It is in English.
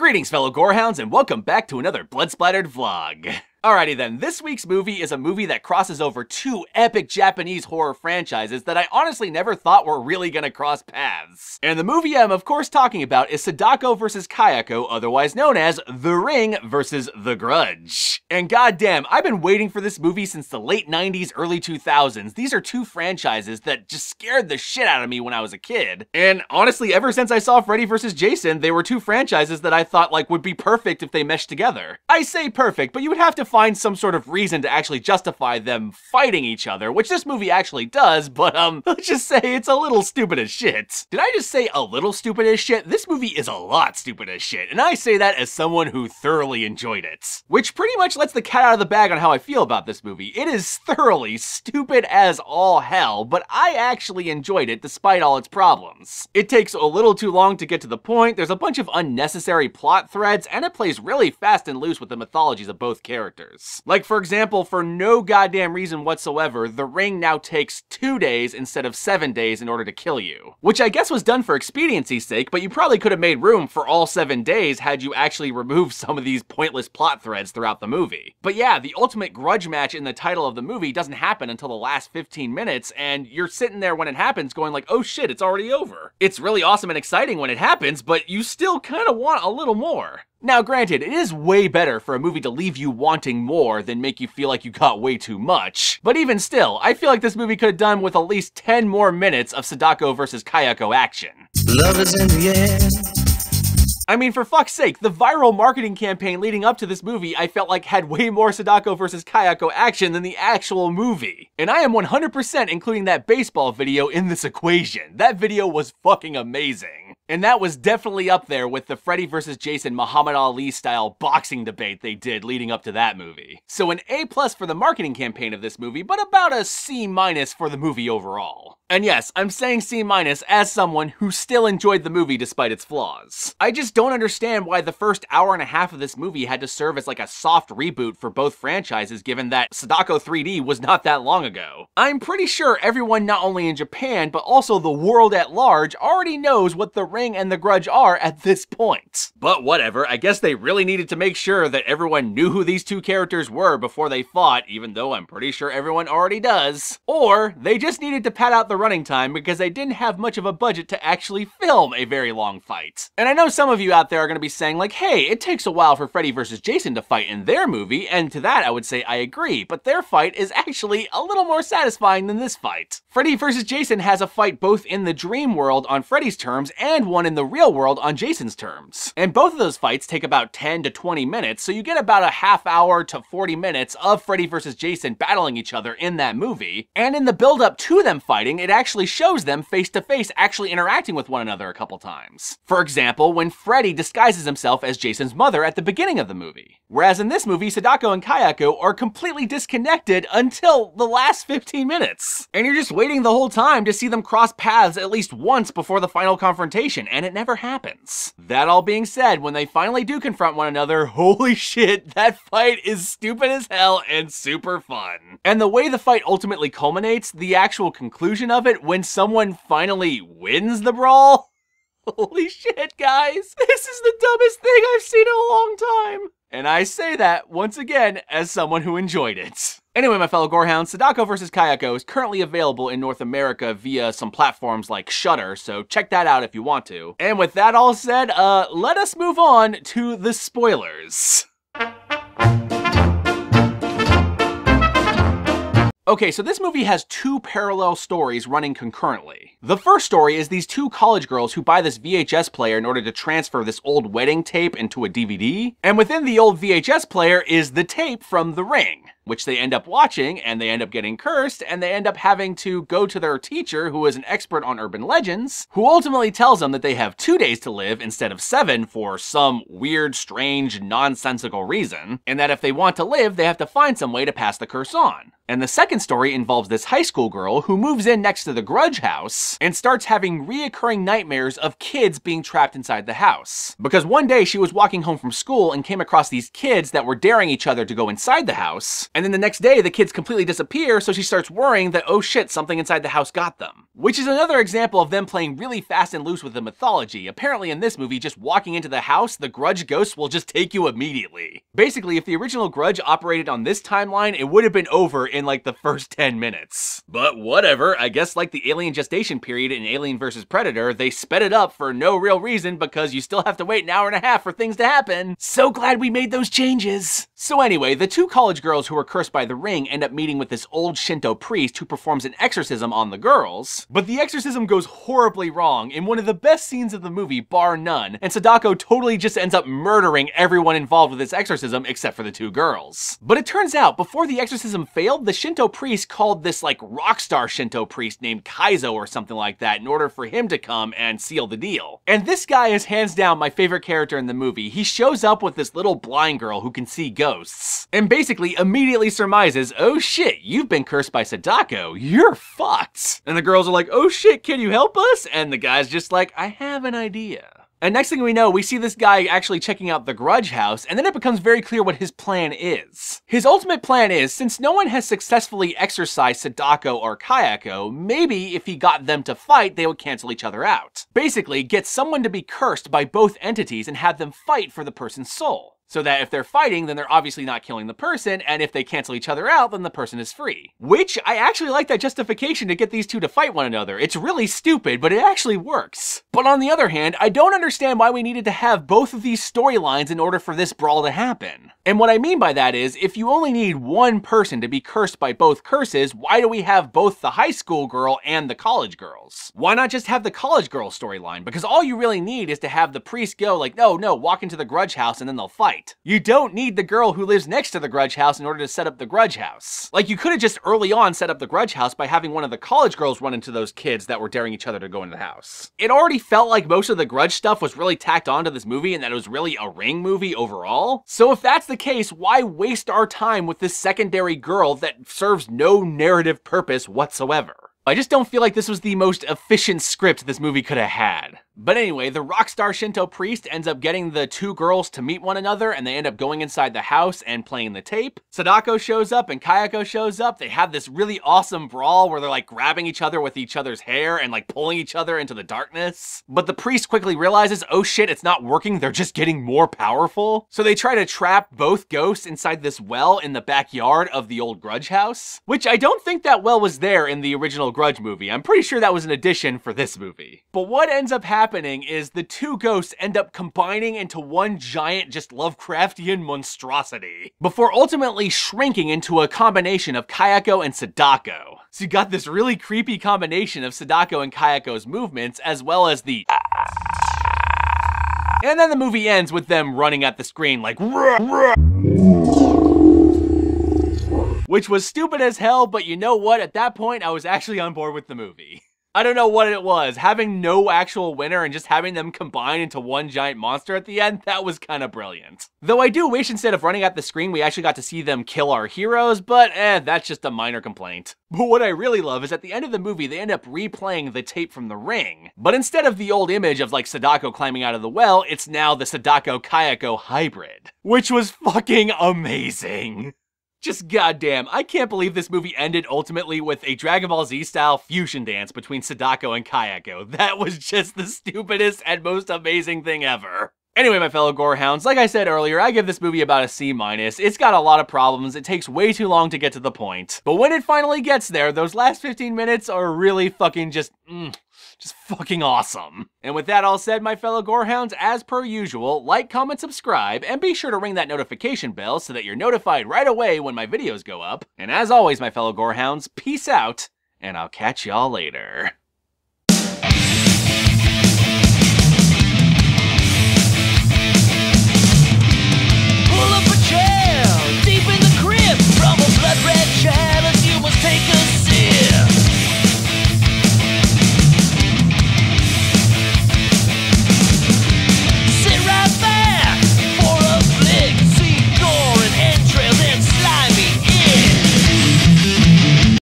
Greetings, fellow gorehounds, and welcome back to another blood splattered vlog. Alrighty then, this week's movie is a movie that crosses over two epic Japanese horror franchises that I honestly never thought were really gonna cross paths. And the movie I'm of course talking about is Sadako vs. Kayako, otherwise known as The Ring vs. The Grudge. And goddamn, I've been waiting for this movie since the late 90s, early 2000s. These are two franchises that just scared the shit out of me when I was a kid. And honestly, ever since I saw Freddy vs. Jason, they were two franchises that I thought like would be perfect if they meshed together. I say perfect, but you would have to find some sort of reason to actually justify them fighting each other, which this movie actually does, but um, let's just say it's a little stupid as shit. Did I just say a little stupid as shit? This movie is a lot stupid as shit, and I say that as someone who thoroughly enjoyed it. Which pretty much lets the cat out of the bag on how I feel about this movie. It is thoroughly stupid as all hell, but I actually enjoyed it despite all its problems. It takes a little too long to get to the point, there's a bunch of unnecessary plot threads, and it plays really fast and loose with the mythologies of both characters. Like, for example, for no goddamn reason whatsoever, the ring now takes two days instead of seven days in order to kill you. Which I guess was done for expediency's sake, but you probably could have made room for all seven days had you actually removed some of these pointless plot threads throughout the movie. But yeah, the ultimate grudge match in the title of the movie doesn't happen until the last 15 minutes, and you're sitting there when it happens going like, oh shit, it's already over. It's really awesome and exciting when it happens, but you still kind of want a little more. Now granted, it is way better for a movie to leave you wanting more than make you feel like you got way too much. But even still, I feel like this movie could have done with at least 10 more minutes of Sadako versus Kayako action. Love is in the air. I mean, for fuck's sake, the viral marketing campaign leading up to this movie I felt like had way more Sadako versus Kayako action than the actual movie. And I am 100% including that baseball video in this equation. That video was fucking amazing. And that was definitely up there with the Freddy vs. Jason Muhammad Ali style boxing debate they did leading up to that movie. So an A plus for the marketing campaign of this movie, but about a C minus for the movie overall. And yes, I'm saying C minus as someone who still enjoyed the movie despite its flaws. I just don't understand why the first hour and a half of this movie had to serve as like a soft reboot for both franchises given that Sadako 3D was not that long ago. I'm pretty sure everyone not only in Japan, but also the world at large already knows what The Ring and The Grudge are at this point. But whatever, I guess they really needed to make sure that everyone knew who these two characters were before they fought, even though I'm pretty sure everyone already does. Or they just needed to pad out the running time because they didn't have much of a budget to actually film a very long fight. And I know some of you out there are going to be saying like, hey, it takes a while for Freddy vs. Jason to fight in their movie, and to that I would say I agree, but their fight is actually a little more satisfying than this fight. Freddy vs. Jason has a fight both in the dream world on Freddy's terms and one in the real world on Jason's terms. And both of those fights take about 10 to 20 minutes, so you get about a half hour to 40 minutes of Freddy vs. Jason battling each other in that movie. And in the build up to them fighting, it actually shows them face to face actually interacting with one another a couple times. For example, when Freddy disguises himself as Jason's mother at the beginning of the movie. Whereas in this movie, Sadako and Kayako are completely disconnected until the last 15 minutes. And you're just waiting the whole time to see them cross paths at least once before the final confrontation, and it never happens. That all being said, when they finally do confront one another, holy shit, that fight is stupid as hell and super fun. And the way the fight ultimately culminates, the actual conclusion of it, when someone finally wins the brawl? Holy shit, guys! This is the dumbest thing I've seen in a long time! And I say that, once again, as someone who enjoyed it. Anyway, my fellow gorehounds, Sadako vs. Kayako is currently available in North America via some platforms like Shudder, so check that out if you want to. And with that all said, uh, let us move on to the spoilers. Okay, so this movie has two parallel stories running concurrently. The first story is these two college girls who buy this VHS player in order to transfer this old wedding tape into a DVD, and within the old VHS player is the tape from The Ring which they end up watching and they end up getting cursed and they end up having to go to their teacher who is an expert on urban legends who ultimately tells them that they have two days to live instead of seven for some weird, strange, nonsensical reason and that if they want to live, they have to find some way to pass the curse on. And the second story involves this high school girl who moves in next to the grudge house and starts having reoccurring nightmares of kids being trapped inside the house. Because one day she was walking home from school and came across these kids that were daring each other to go inside the house, and then the next day the kids completely disappear, so she starts worrying that, oh shit, something inside the house got them. Which is another example of them playing really fast and loose with the mythology. Apparently in this movie, just walking into the house, the grudge ghost will just take you immediately. Basically, if the original grudge operated on this timeline, it would have been over in like the first 10 minutes. But whatever, I guess like the alien gestation period in Alien vs. Predator, they sped it up for no real reason because you still have to wait an hour and a half for things to happen. So glad we made those changes. So anyway, the two college girls who were cursed by the ring end up meeting with this old Shinto priest who performs an exorcism on the girls, but the exorcism goes horribly wrong in one of the best scenes of the movie, bar none, and Sadako totally just ends up murdering everyone involved with this exorcism except for the two girls. But it turns out, before the exorcism failed, the Shinto priest called this like rock star Shinto priest named Kaizo or something like that in order for him to come and seal the deal. And this guy is hands down my favorite character in the movie. He shows up with this little blind girl who can see ghosts, and basically immediately surmises, oh shit, you've been cursed by Sadako, you're fucked. And the girls are like, oh shit, can you help us? And the guy's just like, I have an idea. And next thing we know, we see this guy actually checking out the Grudge House, and then it becomes very clear what his plan is. His ultimate plan is, since no one has successfully exorcised Sadako or Kayako, maybe if he got them to fight, they would cancel each other out. Basically, get someone to be cursed by both entities and have them fight for the person's soul. So that if they're fighting, then they're obviously not killing the person, and if they cancel each other out, then the person is free. Which, I actually like that justification to get these two to fight one another. It's really stupid, but it actually works. But on the other hand, I don't understand why we needed to have both of these storylines in order for this brawl to happen. And what I mean by that is, if you only need one person to be cursed by both curses, why do we have both the high school girl and the college girls? Why not just have the college girl storyline? Because all you really need is to have the priest go like, no, no, walk into the grudge house and then they'll fight. You don't need the girl who lives next to the grudge house in order to set up the grudge house. Like, you could have just early on set up the grudge house by having one of the college girls run into those kids that were daring each other to go into the house. It already felt like most of the grudge stuff was really tacked onto this movie and that it was really a ring movie overall. So if that's the case, why waste our time with this secondary girl that serves no narrative purpose whatsoever? I just don't feel like this was the most efficient script this movie could have had. But anyway, the rockstar Shinto priest ends up getting the two girls to meet one another and they end up going inside the house and playing the tape. Sadako shows up and Kayako shows up. They have this really awesome brawl where they're like grabbing each other with each other's hair and like pulling each other into the darkness. But the priest quickly realizes, oh shit, it's not working. They're just getting more powerful. So they try to trap both ghosts inside this well in the backyard of the old grudge house, which I don't think that well was there in the original grudge movie. I'm pretty sure that was an addition for this movie. But what ends up happening happening is the two ghosts end up combining into one giant, just Lovecraftian monstrosity, before ultimately shrinking into a combination of Kayako and Sadako. So you got this really creepy combination of Sadako and Kayako's movements, as well as the and then the movie ends with them running at the screen like Which was stupid as hell, but you know what? At that point, I was actually on board with the movie. I don't know what it was. Having no actual winner and just having them combine into one giant monster at the end, that was kind of brilliant. Though I do wish instead of running at the screen, we actually got to see them kill our heroes, but eh, that's just a minor complaint. But what I really love is at the end of the movie, they end up replaying the tape from the ring. But instead of the old image of like Sadako climbing out of the well, it's now the Sadako Kayako hybrid. Which was fucking amazing. Just goddamn, I can't believe this movie ended ultimately with a Dragon Ball Z style fusion dance between Sadako and Kayako. That was just the stupidest and most amazing thing ever. Anyway, my fellow gorehounds, like I said earlier, I give this movie about a C minus. It's got a lot of problems, it takes way too long to get to the point. But when it finally gets there, those last 15 minutes are really fucking just, mm, just fucking awesome. And with that all said, my fellow gorehounds, as per usual, like, comment, subscribe, and be sure to ring that notification bell so that you're notified right away when my videos go up. And as always, my fellow gorehounds, peace out, and I'll catch y'all later.